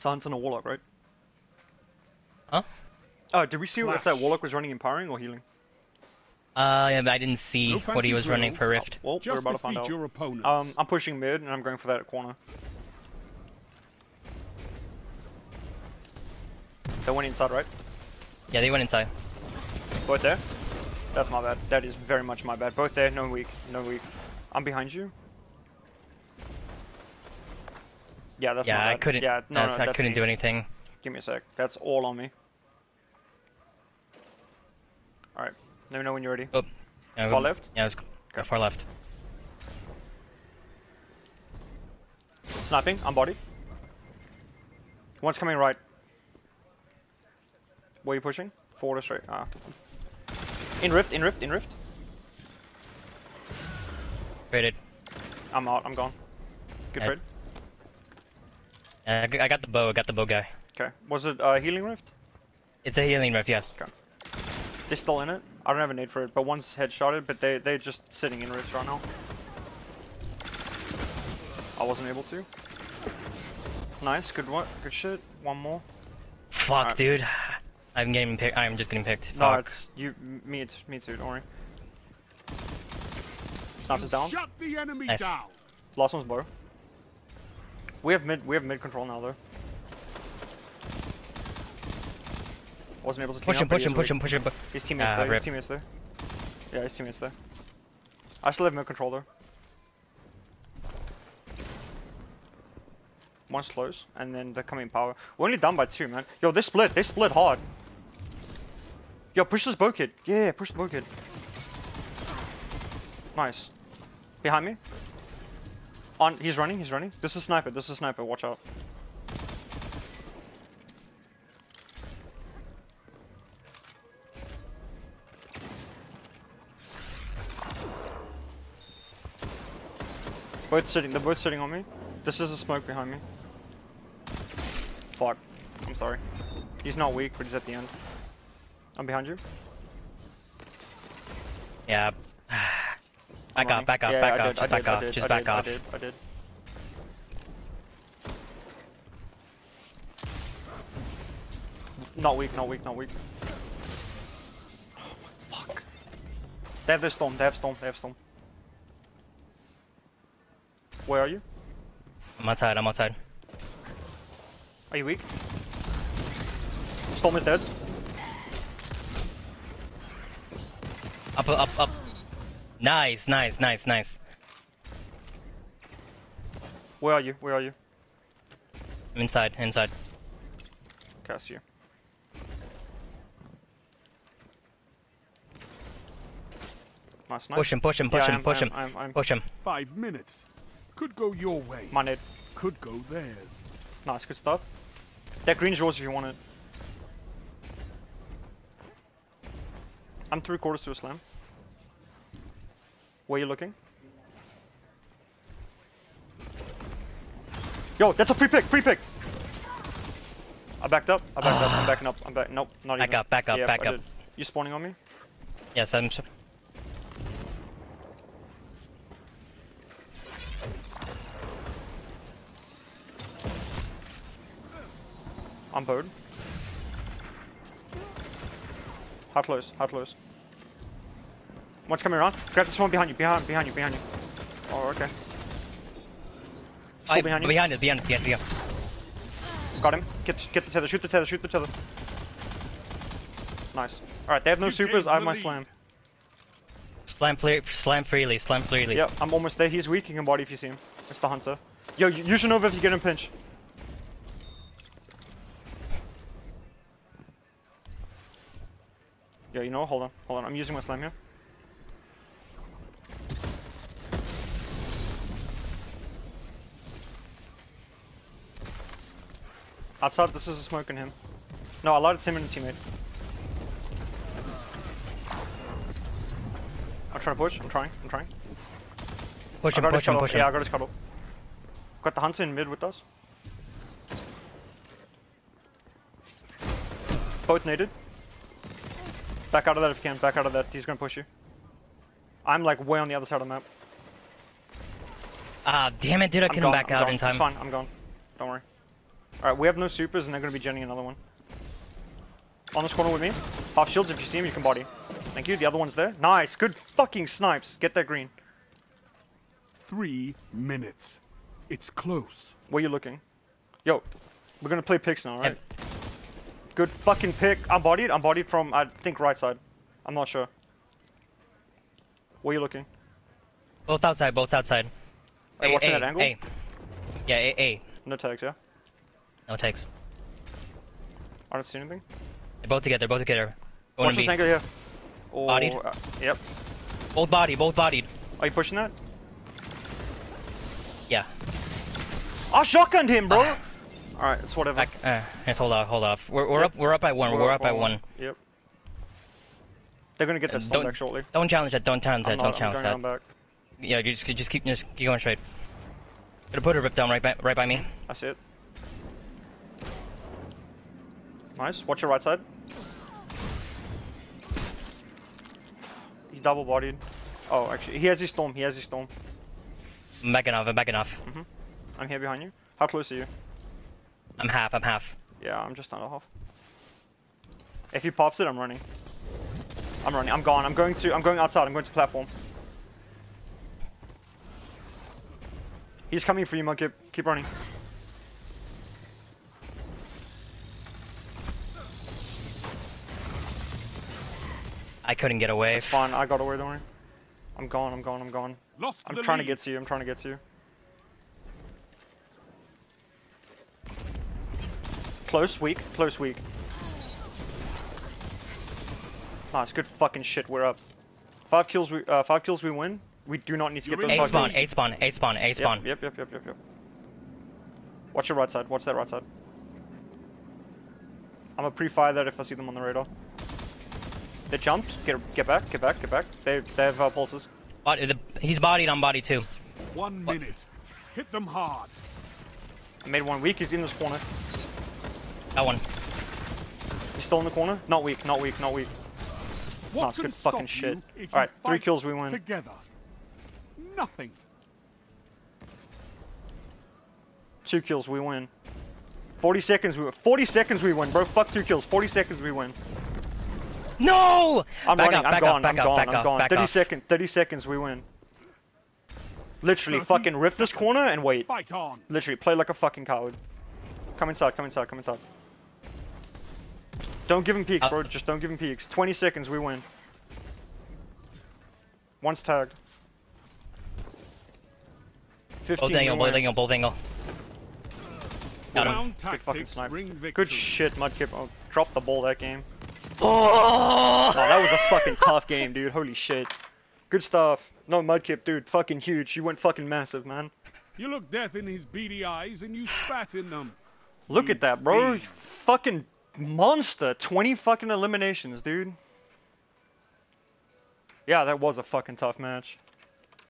Sans and a Warlock, right? Huh? Oh, did we see if that Flash. Warlock was running empowering or healing? Uh, yeah, but I didn't see No what he was running for Rift. Well, we're about to find out. your opponent. Um, I'm pushing mid and I'm going for that corner. They went inside, right? Yeah, they went inside. Both there? That's my bad. That is very much my bad. Both there, no weak, no weak. I'm behind you. Yeah, that's yeah, my bad. I couldn't. Yeah, no, no, I couldn't me. do anything. Give me a sec. That's all on me. Alright. Let me know when you're ready. Oh, yeah, Far left? Yeah, let's go far left. Sniping, I'm body. One's coming right. Where are you pushing? Forward or straight? Ah. In rift, in rift, in rift. Traded. I'm out, I'm gone. Good Yeah. trade. Uh, I g- I got the bow. I got the bow guy. Okay. Was it a healing rift? It's a healing rift. Yes. They're still in it. I don't have a need for it, but one's headshotted, but they they're just sitting in rifts right now. I wasn't able to. Nice, good one, good shit. One more. Fuck, Alright. dude. I'm getting picked. I'm just getting picked. No, Fuck. it's you, me, it's me too. Don't worry. Sniper's down. Shut the enemy Nice. down. Last one's bow. We have mid. We have mid control now though. Wasn't able to Push him, up, but push he him, push him, push him. His teammates Ah, there. His teammates there. Yeah, his teammates there. I still have mid control though. One's close, and then they're coming power. We're only down by two, man. Yo, they split. They split hard. Yo, push this bow kid. Yeah, push the bow kid. Nice. Behind me. On. He's running. He's running. This is sniper. This is sniper. Watch out. Both sitting. They're both sitting on me. This is a smoke behind me. Fuck. I'm sorry. He's not weak, but he's at the end. I'm behind you. Yeah. Back running. up, back up, Yeah, back up, did, just back did, I off, did, just back off. I did, I did. Not weak, not weak, not weak. Oh, fuck. They have their storm, they have storm, they have storm. Where are you? I'm outside. I'm outside. Are you weak? Storm is dead. Up, up, up. Nice, nice, nice, nice. Where are you? Where are you? I'm inside, inside. Cast you. Nice, nice. Push him, push him, Yeah, push I him, am, push I am, him, I am, I am. push him. Five minutes. Could go your way. My nade. Could go theirs. Nice, good stuff. That green's yours if you want it. I'm three quarters to a slam. Where are you looking? Yo, that's a free pick, free pick! I backed up, I backed up, I'm backing up, I'm back, nope, not Back even. up, back up, Yeah, back I up. did. You spawning on me? Yes, I'm. I'm bowed. How close? How close? One's coming around. Grab this one behind you, behind, behind you, behind you. Oh, okay. Still I- behind you. behind us, behind us, behind, behind. us. Got him. Get get the tether. Shoot the tether. Shoot the tether. Nice. All right, they have no You supers. I have my lead. slam. Slam, free, slam freely, slam freely. Yep, I'm almost there. He's weak. You can body if you see him. It's the hunter. Yo, you, you should know if you get him pinch. Yo, you know, hold on, hold on. I'm using my slam here. Outside, this is a smoke in him. No, I lighted him and a teammate. I'm trying to push. I'm trying. I'm trying. Push him, his push him, push Yeah, I him. got his cuddle. Got the hunter in mid with us. Both naded. Back out of that if you can. Back out of that. He's gonna push you. I'm like way on the other side of the map. Ah, damn it, dude! I couldn't back I'm out gone. in time. It's fine. I'm gone. Don't worry. Alright, we have no supers and they're gonna be genning another one. On this corner with me. Half shields, if you see him, you can body. Thank you, the other one's there. Nice, good fucking snipes. Get that green. Three minutes. It's close. Where you looking? Yo, we're gonna play picks now, right? Good fucking pick. I'm bodied. I'm bodied from, I think, right side. I'm not sure. Where you looking? Both outside, both outside. Hey, A, watching A, that angle? A. Yeah, A, A. No tags, yeah? No takes. I don't see anything. They're both together, both together. Going Watch this angle here. Oh, Bodied? uh, yep. Both body, both bodied. Are you pushing that? Yeah. I shotgunned him, bro! Ah. Alright, it's whatever. Back. Uh, let's hold off, hold off. We're, we're Yep. up, we're up by one. We're, up by one. Yep. They're gonna get Uh, their don't- back shortly. Don't challenge that. Don't challenge I'm that. Don't I'm challenge going that. Yeah, you just, just keep, just keep going straight. Gonna put a rip down right by, right by me. I see it. Nice. Watch your right side. He double bodied. Oh, actually, he has his storm. He has his storm. I'm backing off. I'm backing off. I'm here behind you. How close are you? I'm half. I'm half. Yeah, I'm just under half. If he pops it, I'm running. I'm running. I'm gone. I'm going to. I'm going outside. I'm going to platform. He's coming for you. Keep, keep running. I couldn't get away. It's fine. I got away. Don't worry. I'm gone. I'm gone. I'm gone. Lost I'm the trying to get to you. I'm trying to get to you. Close, weak, close, weak. Nice, good fucking shit. We're up. Five kills. We uh, five kills. We win. We do not need to get You're those in A spawn. kills. A spawn. A spawn. A spawn. Yep, yep, yep, yep, yep, yep. Watch your right side. Watch that right side. I'm gonna pre-fire that if I see them on the radar. They jumped. Get get back. Get back. Get back. They they have uh, pulses. Body, the, he's bodied on body too. One minute. Hit them hard. I made one weak. He's in this corner. That one. He's still in the corner. Not weak. Not weak. Not weak. What it's good fucking shit. Alright, three kills, we win. Together. Nothing. Two kills. We win. 40 seconds. We win. 40 seconds. We win, bro. Fuck two kills. 40 seconds. We win. No! I'm back running. Off, I'm back gone. Off, back I'm off, gone. back I'm off, gone. back 30 off. seconds. 30 seconds. We win. Literally, fucking rip this corner and wait. Fight on. Literally, play like a fucking coward. Come inside, come inside, come inside. Don't give him peeks, Uh, bro. Just don't give him peeks. 20 seconds, we win. One's tagged. 15, Both we angle, both win. angle, both angle. Got him. Good fucking tactics snipe. Good shit, Mudkip. Oh, dropped the ball that game. Oh! Oh, that was a fucking tough game, dude. Holy shit. Good stuff. No, Mudkip, dude. Fucking huge. You went fucking massive, man. You look death in his beady eyes and you spat in them. Look You at that, bro. fiend. Fucking monster. 20 fucking eliminations, dude. Yeah, that was a fucking tough match.